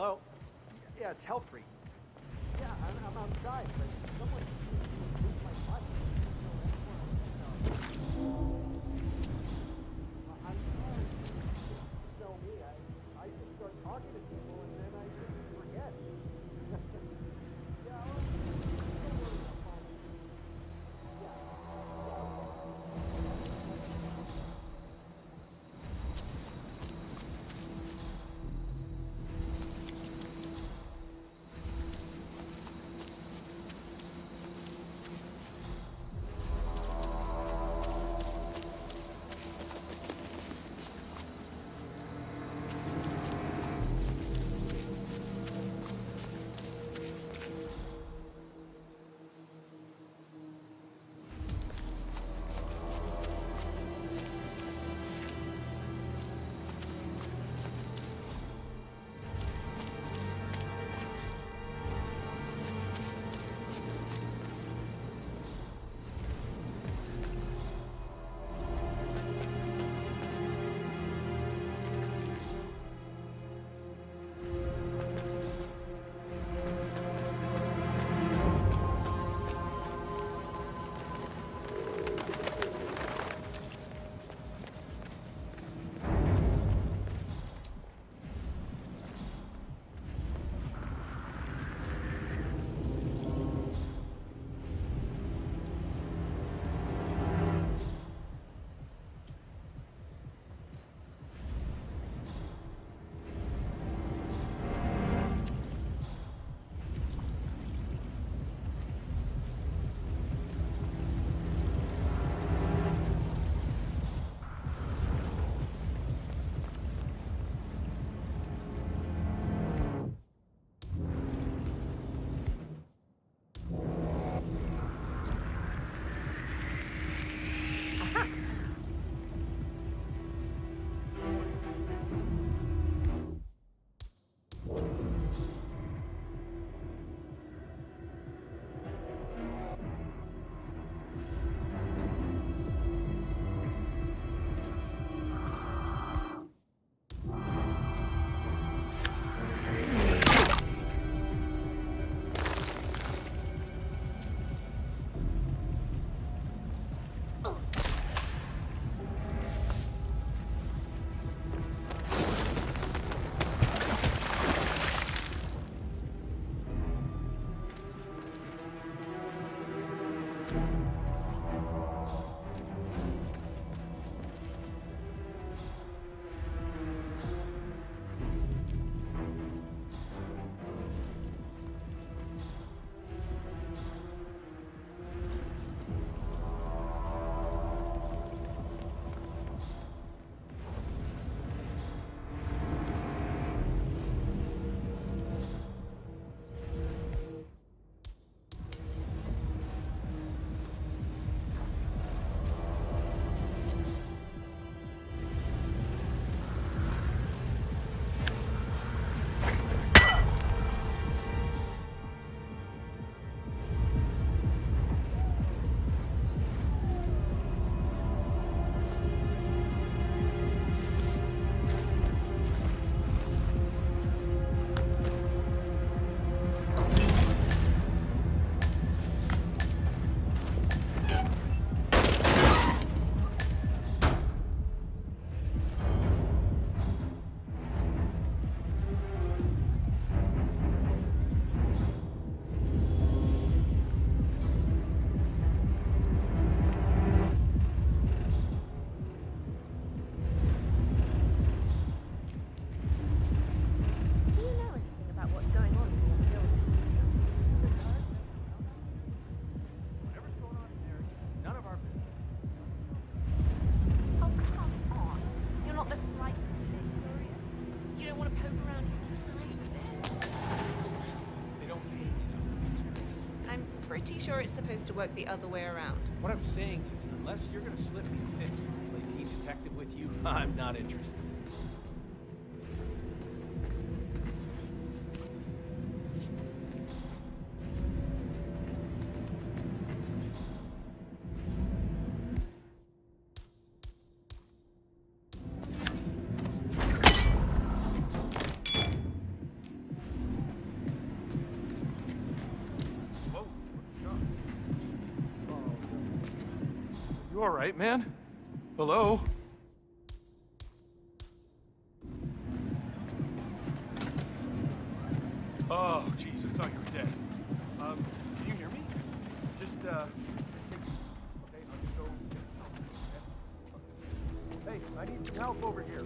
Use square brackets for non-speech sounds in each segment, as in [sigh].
Hello? Yeah, it's Helfrey. Yeah, I'm, I'm outside, but someone Pretty sure it's supposed to work the other way around. What I'm saying is, unless you're gonna slip me a fit to play team detective with you, [laughs] I'm not interested. You alright, man? Hello? Oh, jeez, I thought you were dead. Um, can you hear me? Just, uh... Hey, I need some help over here.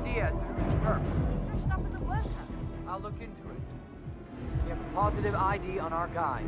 Stuff in the. I'll look into it. We have a positive ID on our guy.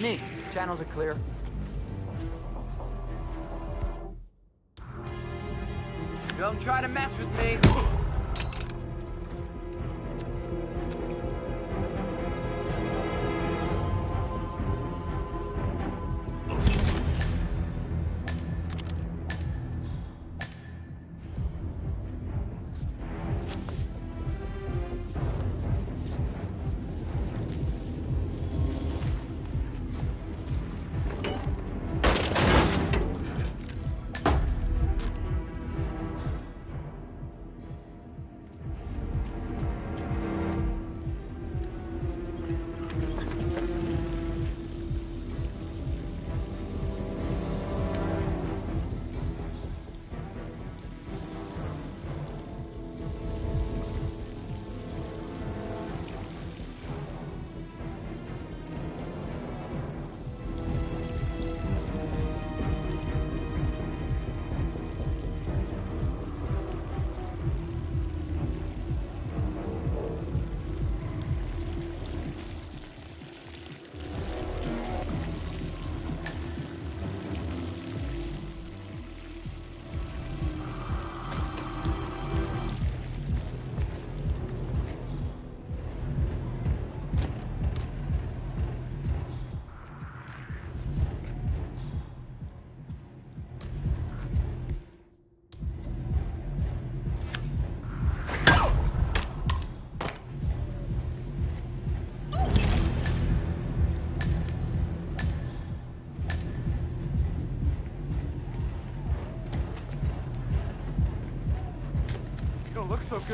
Me. Channels are clear. Don't try to mess with me.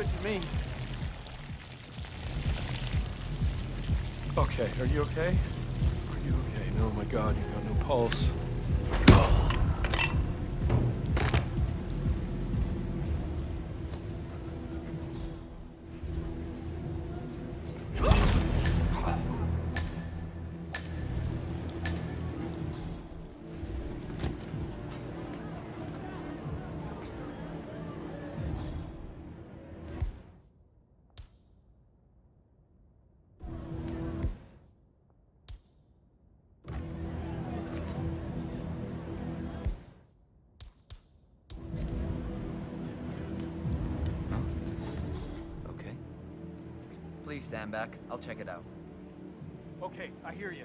Good to me. Okay, are you okay? Are you okay? No, my god, you got no pulse. Stand back. I'll check it out. Okay, I hear you.